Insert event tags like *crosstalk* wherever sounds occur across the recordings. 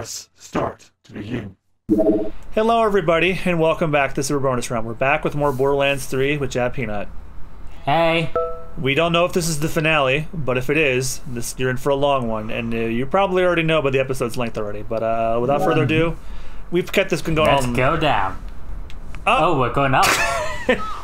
Press start to begin. Hello, everybody, and welcome back to Super Bonus Round. We're back with more Borderlands 3 with Jab Peanut. Hey. We don't know if this is the finale, but if it is, this you're in for a long one, and uh, you probably already know by the episode's length already. But uh, without further ado, we've kept this been going Let's on. go down. Oh. Oh, we're going up. *laughs*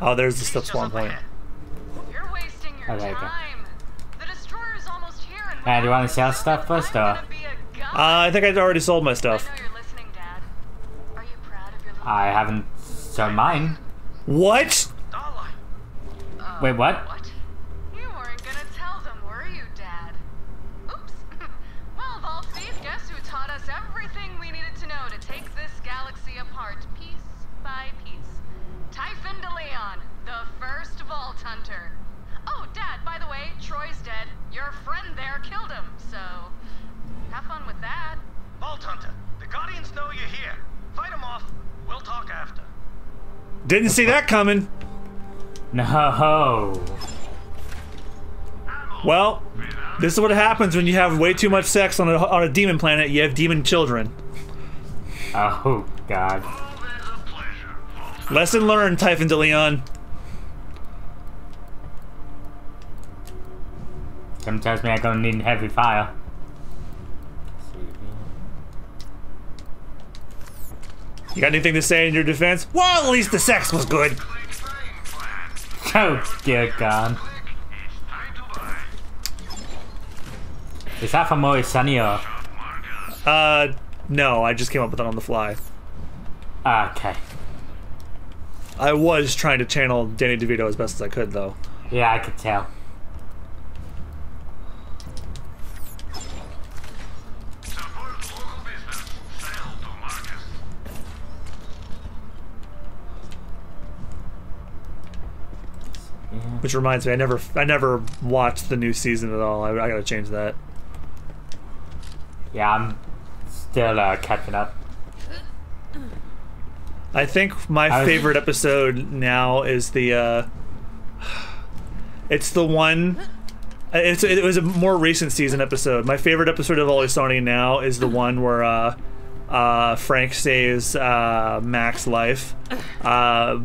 Oh, there's the step spawn point. ahead. You're wasting your Okay, okay. time. The destroyer's almost here and Uh, do you wanna sell this stuff first, or- gonna be a god. Uh, I think I already sold my stuff. I know you're listening, Dad. Are you proud of your little I haven't sold mine. What? Wait, what? Didn't see that coming. No. Well, this is what happens when you have way too much sex on a, on a demon planet. You have demon children. Oh, God. Always a pleasure, Vault. Lesson learned, Typhon DeLeon. Something tells me I'm gonna need heavy fire. You got anything to say in your defense? Well, at least the sex was good. Click training plan. Oh, dear God. Is that from Sunny. Uh, no, I just came up with that on the fly. Okay. I was trying to channel Danny DeVito as best as I could, though. Yeah, I could tell. Which reminds me, I never, I never watched the new season at all. I, I gotta change that. Yeah, I'm still uh, catching up. I think my I was- favorite episode now is the. uh It's the one. It's it was a more recent season episode. My favorite episode of Always Sunny now is the one where uh, uh, Frank saves uh, Mac's life uh,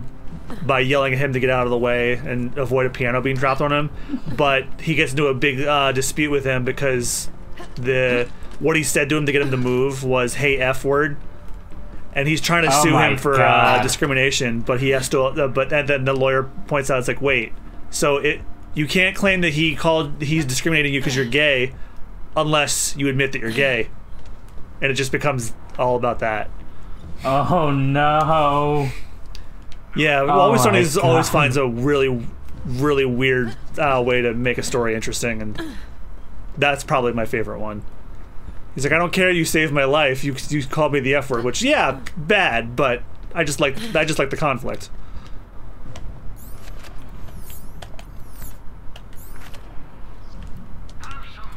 by yelling at him to get out of the way and avoid a piano being dropped on him. But he gets into a big uh, dispute with him because the what he said to him to get him to move was "Hey f word." and he's trying to Oh sue him for uh, discrimination, but he has to. Uh, but and then the lawyer points out, it's like, wait, so it you can't claim that he called he's discriminating you because you're gay, unless you admit that you're gay, and it just becomes all about that. Oh no. Yeah, Oh always my Sunny is always finds a really, really weird uh, way to make a story interesting, and that's probably my favorite one. He's like, I don't care, you saved my life. You you called me the F word, which yeah, bad, but I just like I just like the conflict.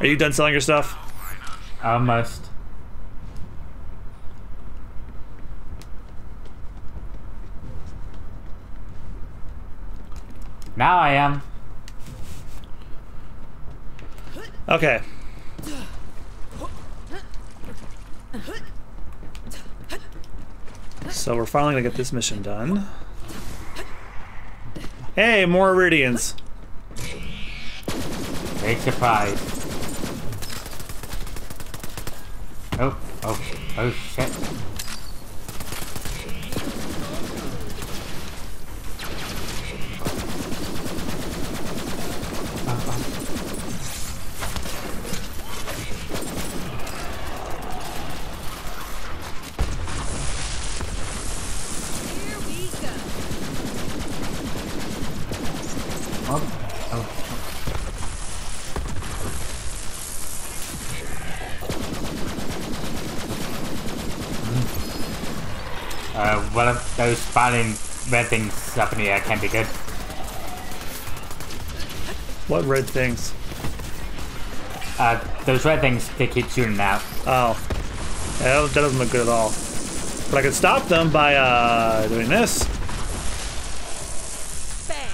Are you done selling your stuff? Almost. Now I am. Okay. So we're finally gonna get this mission done. Hey, more Eridians. Big surprise. Oh, oh, oh shit. Here we go. Oh, oh. Uh, of those spawning red things up in the air can be good. What red things? Uh, those red things, they keep shooting out. Oh. Yeah, that doesn't look good at all. But I could stop them by uh, doing this. Bang.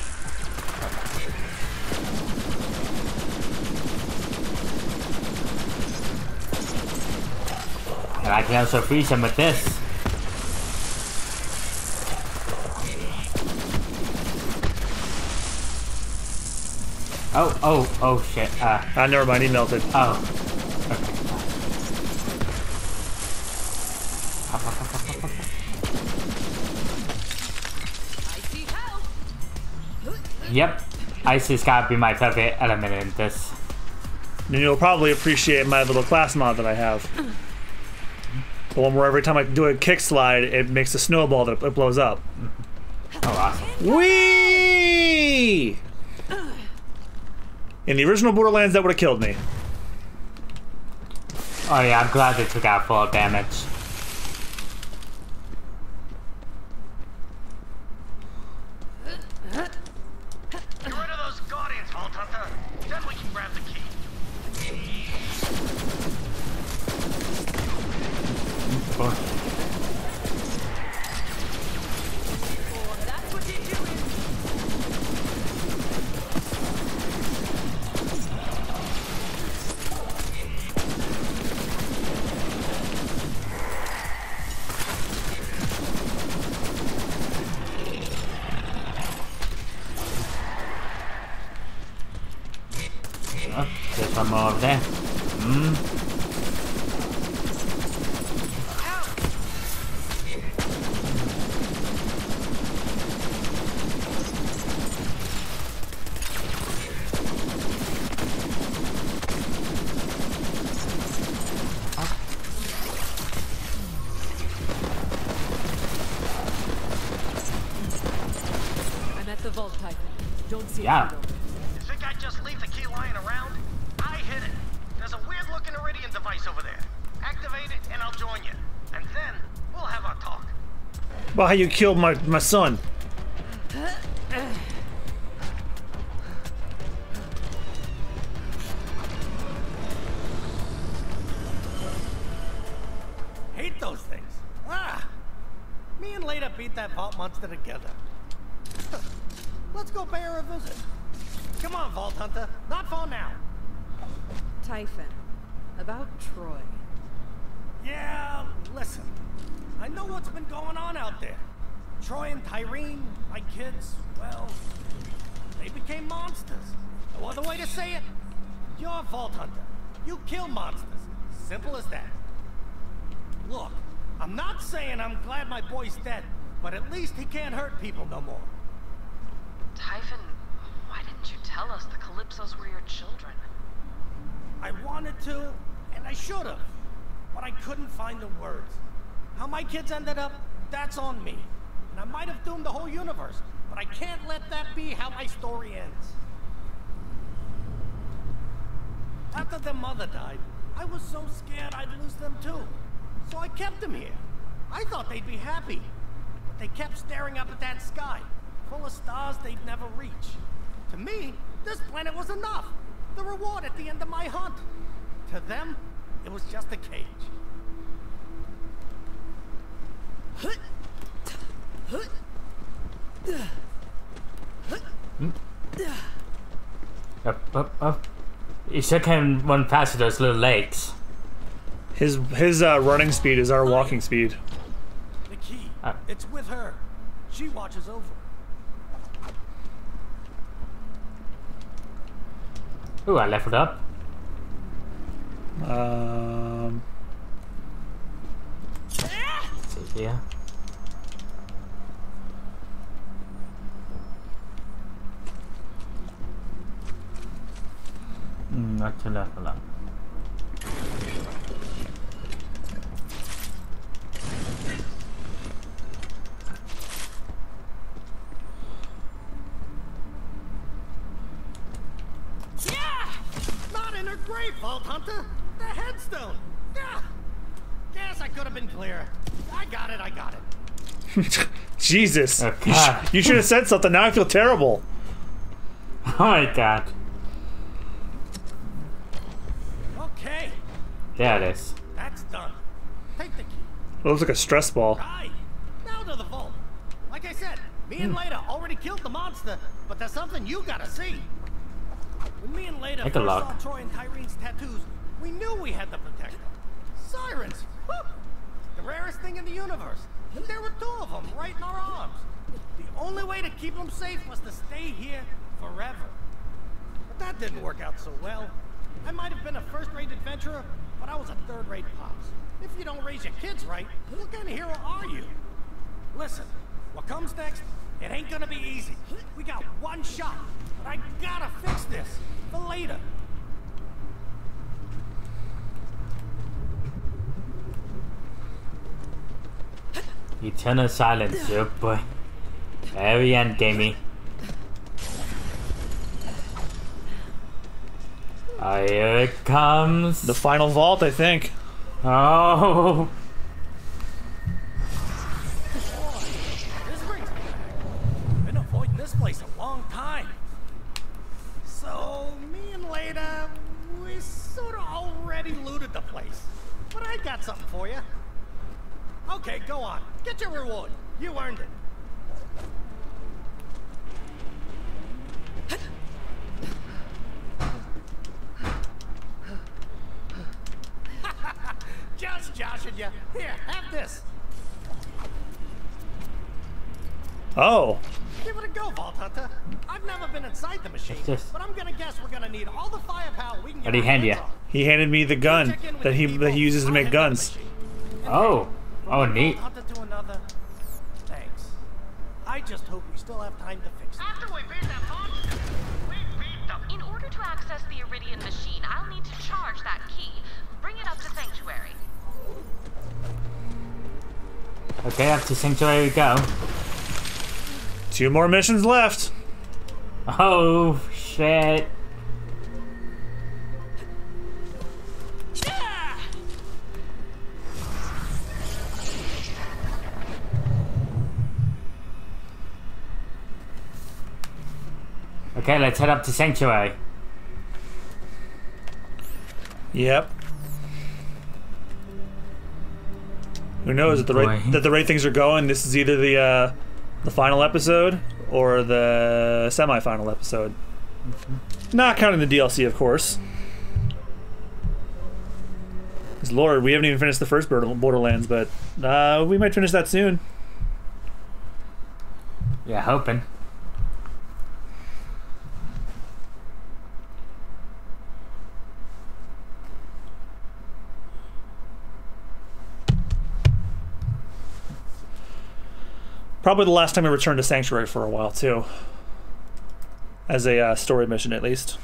And I can also freeze them with this. Oh, oh, oh shit. Uh, Ah, never mind. He melted. oh. I see how. Yep. Ice has gotta be my favorite element in this. And you'll probably appreciate my little class mod that I have. The one where every time I do a kick slide, it makes a snowball that it blows up. Oh, awesome. Whee! In the original Borderlands, that would have killed me. Oh yeah, I'm glad they took out full damage. There's one About how you killed my, my son. Kids, well, they became monsters. Oh, no other way to say it. You're a Vault Hunter. You kill monsters. Simple as that. Look, I'm not saying I'm glad my boy's dead, but at least he can't hurt people no more. Typhon, why didn't you tell us the Calypsos were your children? I wanted to, and I should have, but I couldn't find the words. How my kids ended up, that's on me. And I might have doomed the whole universe, but I can't let that be how my story ends. After their mother died, I was so scared I'd lose them too. So I kept them here. I thought they'd be happy. But they kept staring up at that sky, full of stars they'd never reach. To me, this planet was enough. The reward at the end of my hunt. To them, it was just a cage. *laughs* Up, up, up. You still can run past those little legs. His his uh, running speed is our walking speed. The key. Uh. it's with her. She watches over. Ooh, I leveled up. Um, Let's see here. Mm, Not to level up. Yeah! Mm, Not in her grave, Vault Hunter. The headstone. Yeah. Guess I could have been clearer. I got it. I got it. *laughs* Jesus, Oh, you, sh- you should have said something. Now I feel terrible. *laughs* Oh my god. There it is. That's done. Take the key. It looks like a stress ball. Right. Now to the vault. Like I said, me and hmm. Leda already killed the monster, but there's something you gotta see. When me and Leda Take first saw Troy and Tyreen's tattoos, we knew we had to protect them. Sirens! Whew. The rarest thing in the universe. And there were two of them right in our arms. The only way to keep them safe was to stay here forever. But that didn't work out so well. I might have been a first-rate adventurer, but I was a third-rate pops. If you don't raise your kids right, what kind of hero are you? Listen, what comes next, it ain't gonna be easy. We got one shot, but I gotta fix this for later. Eternal silence, oh boy. Very end gamey. Here it comes. The final vault, I think. Oh, This brings me back. Been avoiding this place a long time. So, me and Leda, we sort of already looted the place. But I got something for you. Okay, go on. Get your reward. You earned it. Just joshing you. Here, have this. Oh, Give it a go, Vault Hunter. I've never been inside the machine, What's but I'm gonna guess we're gonna need all the firepower we can get. What'd he hand hands ya? on. he handed me the gun Check in with that he that he uses to make guns. Oh. Oh, hey, one neat. Vault Hunter to another. Thanks. I just hope we still have time to fix it. After we beat that monster, we beat them. In order to access the Eridian machine, I'll need to charge that key. Bring it up to Sanctuary. Okay, up to Sanctuary we go. Two more missions left. Oh, shit. Okay, let's head up to Sanctuary. Yep. Who knows that the right that the right things are going? This is either the uh, the final episode or the semi-final episode. Not counting the DLC, of course. 'Cause Lord, we haven't even finished the first Borderlands, but uh, we might finish that soon. Yeah, hoping. Probably the last time I returned to Sanctuary for a while too, as a uh, story mission at least.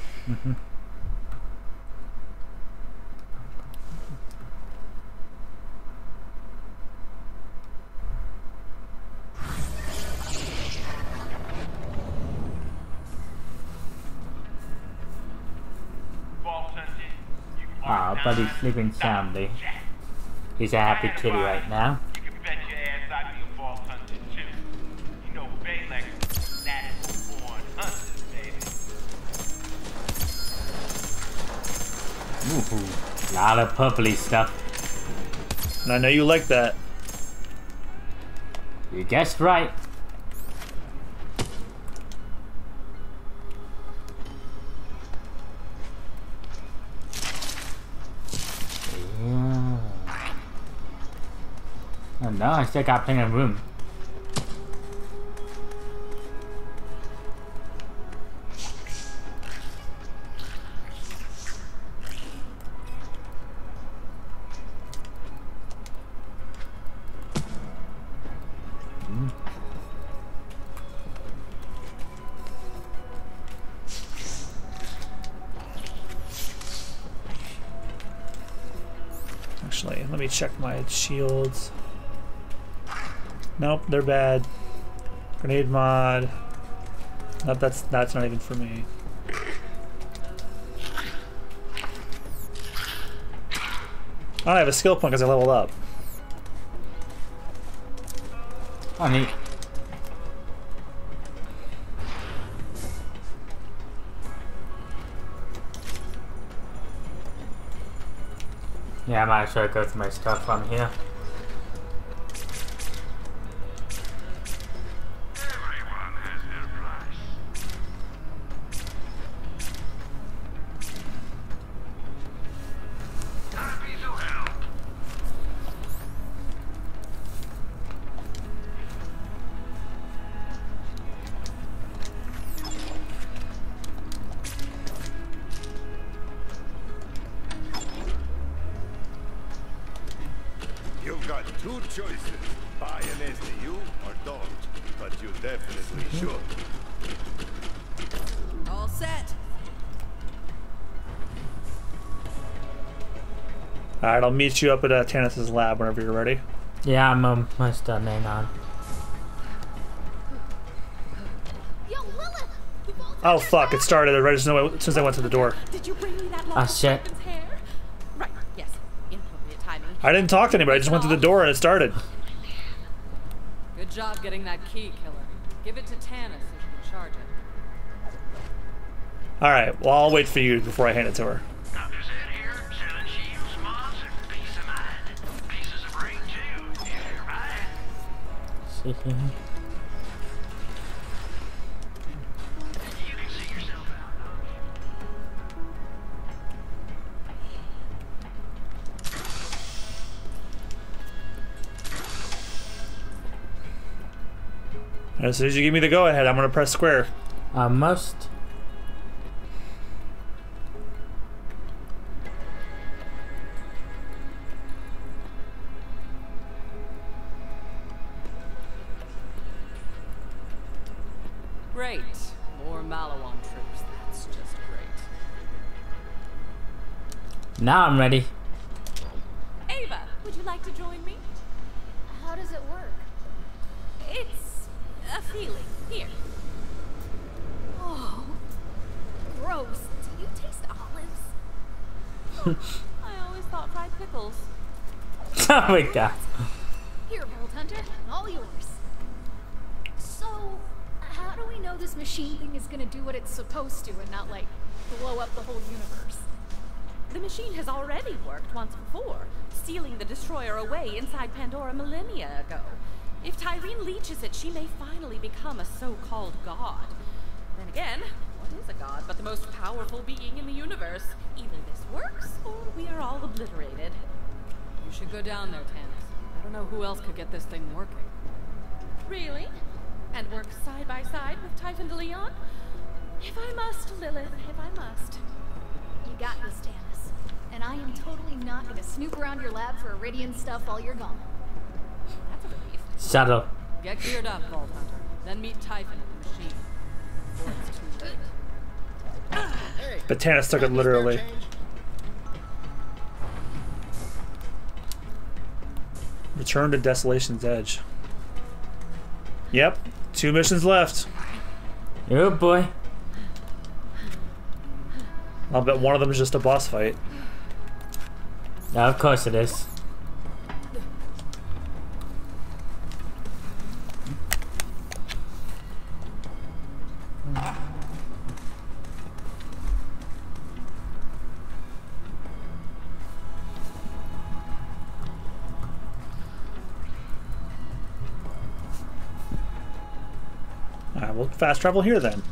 Ah, buddy's sleeping soundly. He's a happy kitty right now. Ooh, lot of purpley stuff. And I know you like that. You guessed right. Yeah. Oh no, I still got plenty of room. Check my shields. Nope, they're bad. Grenade mod. Nope, that's that's not even for me. Oh, I have a skill point because I leveled up. Oh, neat. Yeah, I might as well go through my stuff from here. All right, I'll meet you up at uh, Tannis's lab whenever you're ready. Yeah, I'm almost done hang on. Yo, Lilith! The vault Oh fuck! It started right as soon as I went to the door. Did you bring me that Ah, lock of shit. Hair? Right. Yes. Inappropriate timing. I didn't talk to anybody. I just went to the door and it started. Good job getting that key, killer. Give it to Tannis so she can charge it. All right. Well, I'll wait for you before I hand it to her. As soon as you give me the go ahead, I'm gonna press square. I Great. Now I'm ready. Ava, would you like to join me? How does it work? It's a feeling. Here. Oh, gross. Do you taste olives? *laughs* I always thought fried pickles. *laughs* oh my god. Here, Vault Hunter, all yours. So, how do we know this machine thing is gonna do what it's supposed to and not, like, blow up the whole universe? The machine has already worked once before, stealing the destroyer away inside Pandora millennia ago. If Tyreen leeches it, she may finally become a so-called god. Then again, what is a god but the most powerful being in the universe? Either this works, or we are all obliterated. You should go down there, Tannis. I don't know who else could get this thing working. Really? And work side by side with Typhon de Leon? If I must, Lilith, if I must. You got this, Tannis. And I am totally not gonna snoop around your lab for Eridian stuff while you're gone. That's a relief. Shuttle. Get geared up, Vault Hunter. Then meet Typhon at the machine. Before it's too late. But Tannis took it literally. Return to Desolation's Edge. Yep. Two missions left. Oh boy. I'll bet one of them is just a boss fight. Of course it is. Alright, we'll fast travel here then.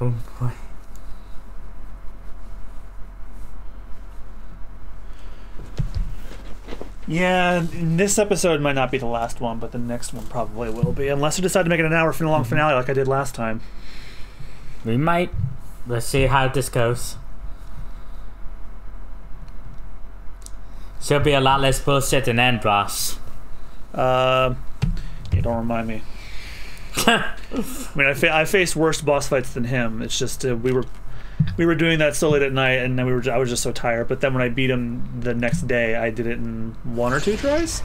Oh boy. Yeah, this episode might not be the last one, but the next one probably will be, unless we decide to make it an hour long finale like I did last time. We might. Let's see how this goes. Should be a lot less bullshit than end boss. Uh, yeah, don't remind me. *laughs* I mean, I, fa- I faced worse boss fights than him. It's just uh, we were we were doing that so late at night, and then we were I was just so tired. But then when I beat him the next day, I did it in one or two tries.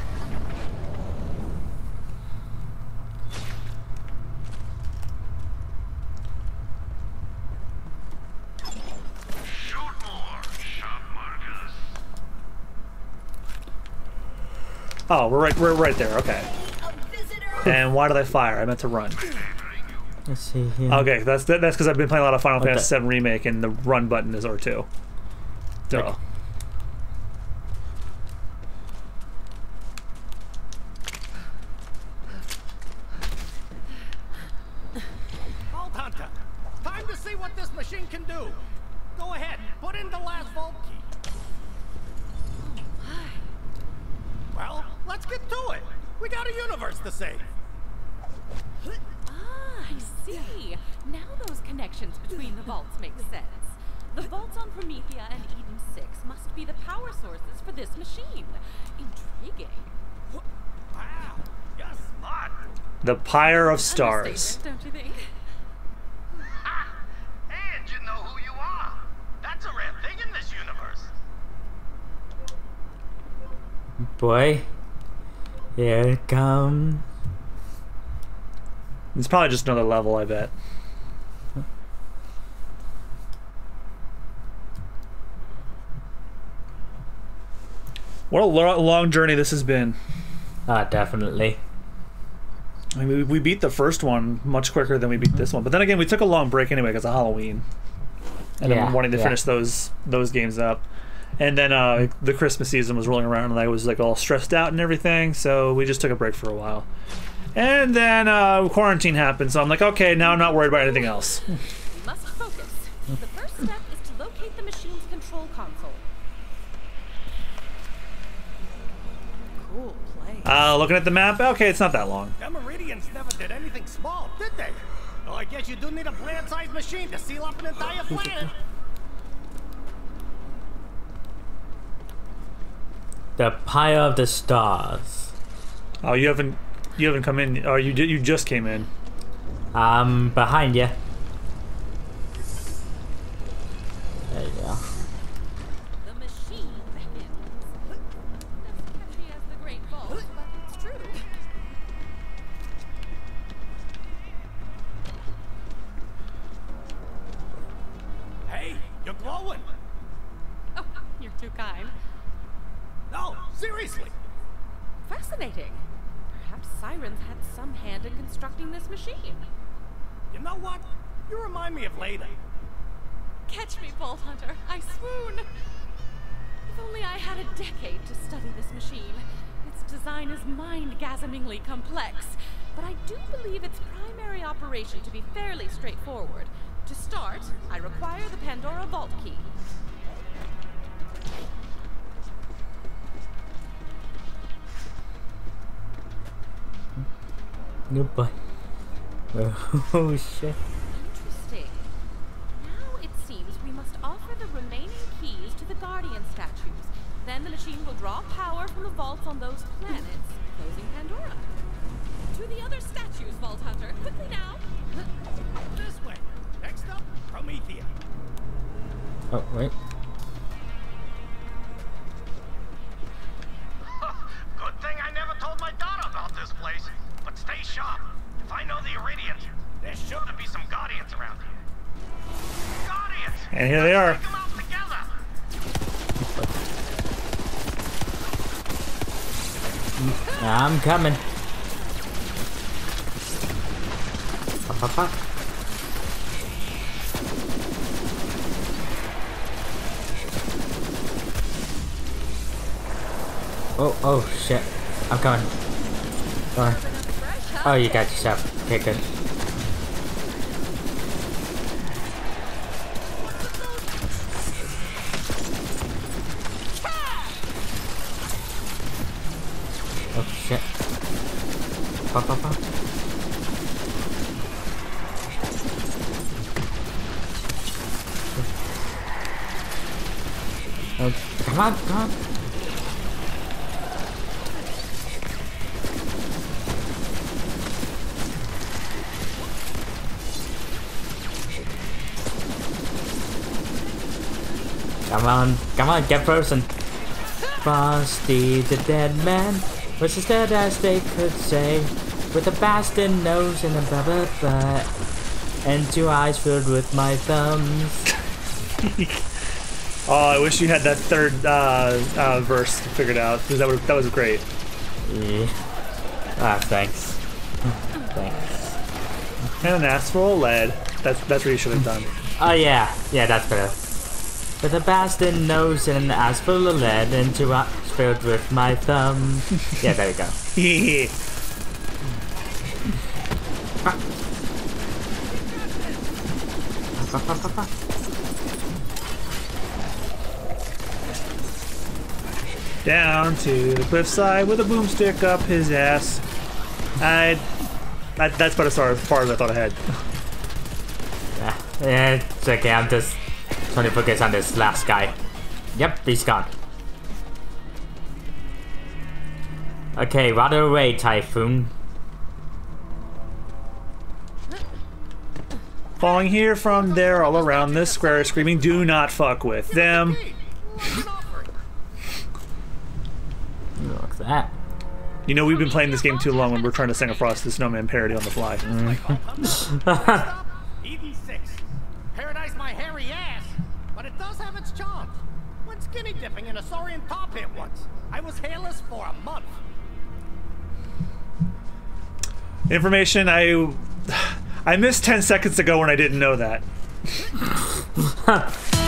Shoot more, sharp markers. Oh, we're right. We're right there. Okay. And why did I fire? I meant to run. Let's see here. Okay, that's that's because I've been playing a lot of Final What Fantasy VII Remake, and the run button is R2. Duh. Okay. Vault Hunter, time to see what this machine can do. Go ahead, put in the last vault key. Well, let's get to it. We got a universe to save. Ah, I see. Now those connections between the vaults make sense. The vaults on Promethea and Eden 6 must be the power sources for this machine. Intriguing. Wow, you're smart. The Pyre of Stars. Don't you think? Ah, and you know who you are. That's a rare thing in this universe. Boy. Here it comes. It's probably just another level, I bet. What a lo- long journey this has been. Ah, definitely. I mean, we, we beat the first one much quicker than we beat this one. But then again, we took a long break anyway because of Halloween, and Yeah, then wanting to yeah. finish those those games up. And then uh, the Christmas season was rolling around, and I was like all stressed out and everything. So we just took a break for a while. And then uh, quarantine happened, so I'm like, okay, now I'm not worried about anything else. We must focus. The first step is to locate the machine's Uh, looking at the map, okay, it's not that long. Them Meridians never did anything small, did they? Well, I guess you do need a plant-sized machine to seal up an entire *laughs* planet. The Pyre of the Stars. Oh, you haven't you haven't come in. Oh, you did. You just came in. I'm behind you. There you go. You're glowing. Oh, *laughs* you're too kind. No, seriously. Fascinating. Perhaps Sirens had some hand in constructing this machine. You know what? You remind me of Leda. Catch me, Vault Hunter. I swoon. If only I had a decade to study this machine. Its design is mind-gasmingly complex, but I do believe its primary operation to be fairly straightforward. To start, I require the Pandora Vault Key. Goodbye. *laughs* Oh shit. Interesting. Now it seems we must offer the remaining keys to the Guardian statues. Then the machine will draw power from the vaults on those planets, closing Pandora. To the other statues, Vault Hunter. Quickly now. *laughs* This way. Next up, Promethea. Oh, wait. *laughs* Good thing I never told my daughter about this place. But stay sharp. If I know the Eridians, there's sure to be some Guardians around here. Guardians! And here they are. Take 'em out together! I'm coming. Pop, pop, pop. Oh, oh shit. I'm coming. Come on. Oh, you got yourself. Okay, good. Oh shit. Pop, pop, pop. Oh, come on, come on. Come on, come on, get frozen. Frosty the dead man was as dead as they could say, with a bastard nose and a bubble butt, and two eyes filled with my thumbs. *laughs* Oh, I wish you had that third uh, uh, verse figured out because that would that was great. Yeah. Ah, thanks. *laughs* Thanks. And an ass of lead. That's that's what you should have done. Oh yeah, yeah, that's better. With a bastard nose and an ass full of lead into a filled with my thumb. yeah, there you go. *laughs* Down to the cliffside with a boomstick up his ass. I. That, that's about as far, as far as I thought I had. Yeah, *laughs* yeah, it's okay. I'm just trying to focus on this last guy. Yep, he's gone. Okay, run away, Typhoon. Falling here from there all around this square, screaming, "Do not fuck with them." Look at that. You know we've been playing this game too long when we're trying to sing a Frost the Snowman parody on the fly. Eden *laughs* *laughs* skinny dipping in a Saurian tar pit once. I was hairless for a month. Information I I missed 10 seconds ago when I didn't know that. *laughs*